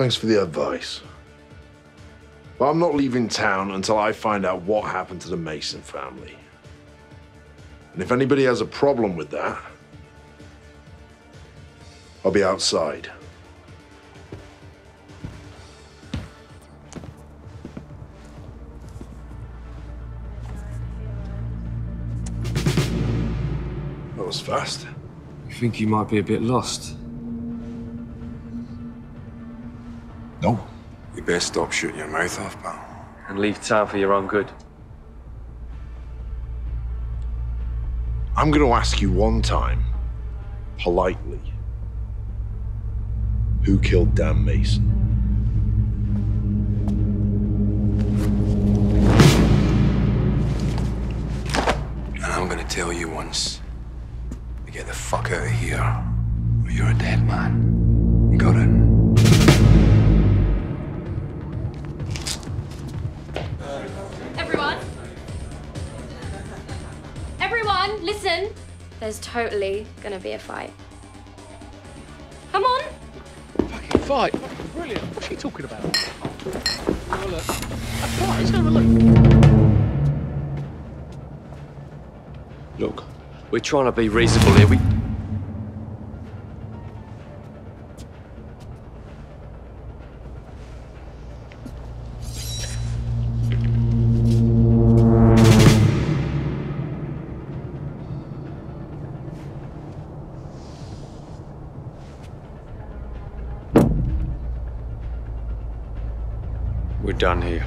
Thanks for the advice. But I'm not leaving town until I find out what happened to the Mason family. And if anybody has a problem with that, I'll be outside. That was fast. You think you might be a bit lost? No. You best stop shooting your mouth off, pal. And leave town for your own good. I'm going to ask you one time, politely. Who killed Dan Mason? And I'm gonna tell you once. You get the fuck out of here, or you're a dead man. Everyone, listen! There's totally gonna be a fight. Come on! Fucking fight. Fucking brilliant. What's she talking about? Oh, look. A fight. Let's have a look. Look, we're trying to be reasonable here. We. We're done here.